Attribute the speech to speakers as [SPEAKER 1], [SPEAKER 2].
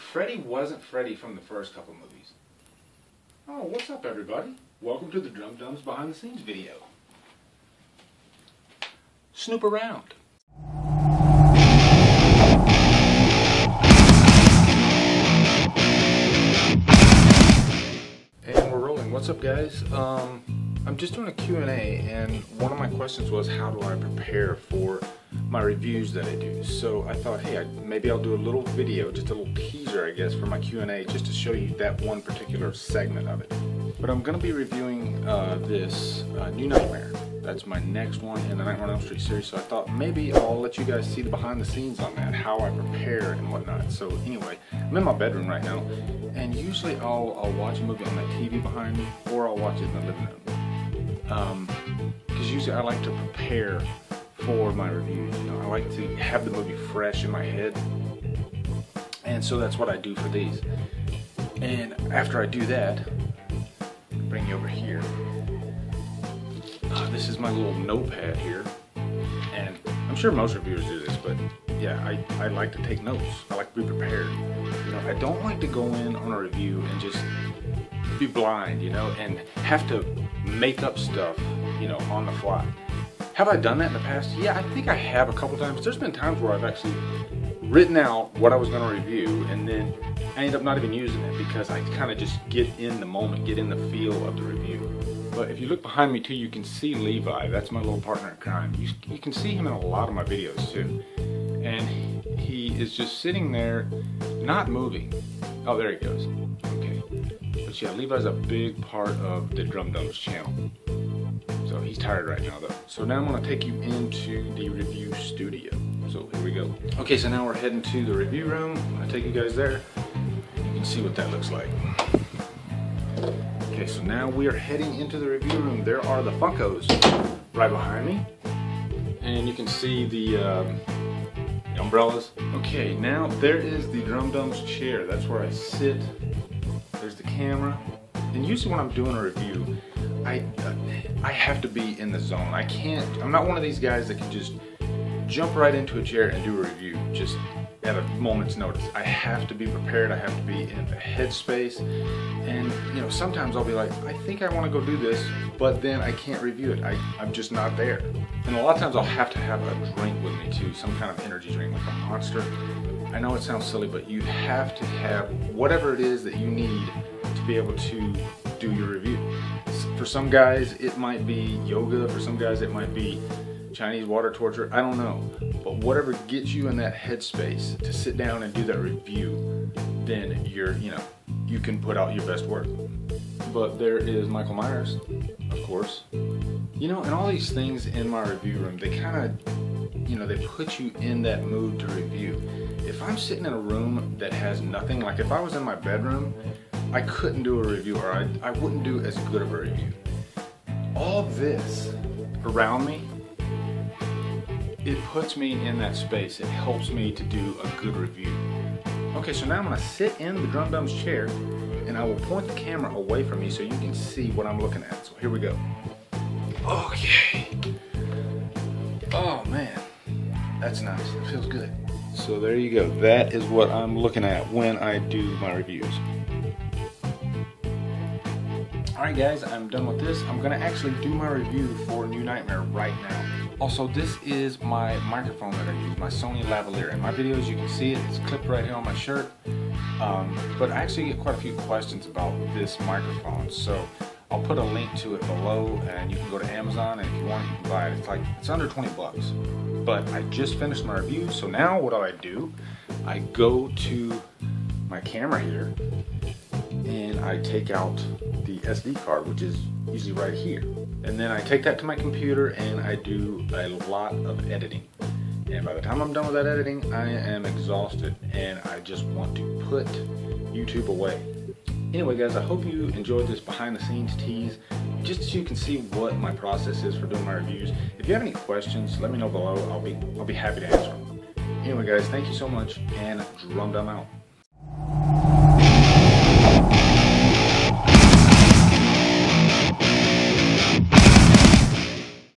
[SPEAKER 1] Freddy wasn't Freddy from the first couple movies. Oh, what's up everybody? Welcome to the Drumdums behind the scenes video. Snoop around. And we're rolling. What's up guys? Um, I'm just doing a Q&A and one of my questions was how do I prepare for my reviews that I do. So I thought, hey, I, maybe I'll do a little video, just a little teaser, I guess, for my Q&A, just to show you that one particular segment of it. But I'm going to be reviewing uh, this uh, New Nightmare. That's my next one in the Nightmare on Elm Street series. So I thought maybe I'll let you guys see the behind the scenes on that, how I prepare and whatnot. So anyway, I'm in my bedroom right now, and usually I'll, I'll watch a movie on my TV behind me, or I'll watch it in the living room. Because um, usually I like to prepare for my reviews. You know, I like to have the movie fresh in my head, and so that's what I do for these. And after I do that, bring you over here. Uh, this is my little notepad here, and I'm sure most reviewers do this, but yeah, I, I like to take notes. I like to be prepared. You know, I don't like to go in on a review and just be blind, you know, and have to make up stuff, you know, on the fly. Have I done that in the past? Yeah, I think I have a couple times. There's been times where I've actually written out what I was going to review and then I end up not even using it because I kind of just get in the moment, get in the feel of the review. But if you look behind me too, you can see Levi. That's my little partner in crime. You, you can see him in a lot of my videos too. And he is just sitting there, not moving. Oh, there he goes. Okay. But yeah, Levi's a big part of the Drumdums channel. So he's tired right now though. So now I'm gonna take you into the review studio. So here we go. Okay, so now we're heading to the review room. I'm gonna take you guys there. You can see what that looks like. Okay, so now we are heading into the review room. There are the Funkos right behind me. And you can see the, um, umbrellas. Okay, now there is the Drumdums chair. That's where I sit. There's the camera. And usually when I'm doing a review, I uh, I have to be in the zone. I can't. I'm not one of these guys that can just jump right into a chair and do a review just at a moment's notice. I have to be prepared. I have to be in the headspace. And you know, sometimes I'll be like, I think I want to go do this, but then I can't review it. I, I'm just not there. And a lot of times I'll have to have a drink with me too, some kind of energy drink, like a monster. I know it sounds silly, but you have to have whatever it is that you need to be able to do your review. For some guys, it might be yoga. For some guys, it might be Chinese water torture. I don't know. But whatever gets you in that headspace to sit down and do that review, then you're, you know, you can put out your best work. But there is Michael Myers, of course. You know, and all these things in my review room, they kind of, you know, they put you in that mood to review. If I'm sitting in a room that has nothing, like if I was in my bedroom I couldn't do a review or I, I wouldn't do as good of a review. All this around me, it puts me in that space. It helps me to do a good review. Okay, so now I'm gonna sit in the Drumdums chair and I will point the camera away from me so you can see what I'm looking at. So here we go. Okay. Oh man, that's nice, it feels good. So there you go, that is what I'm looking at when I do my reviews. Alright guys, I'm done with this. I'm gonna actually do my review for New Nightmare right now. Also, this is my microphone that I use, my Sony lavalier. In my videos, you can see it, it's clipped right here on my shirt. Um, but I actually get quite a few questions about this microphone, so I'll put a link to it below and you can go to Amazon and if you want you can buy it. It's like, it's under 20 bucks. But I just finished my review, so now what do I do? I go to my camera here and I take out the SD card, which is usually right here. And then I take that to my computer and I do a lot of editing. And by the time I'm done with that editing, I am exhausted and I just want to put YouTube away. Anyway guys, I hope you enjoyed this behind the scenes tease, just so you can see what my process is for doing my reviews. If you have any questions, let me know below. I'll be, I'll be happy to answer them. Anyway guys, thank you so much and drum them out.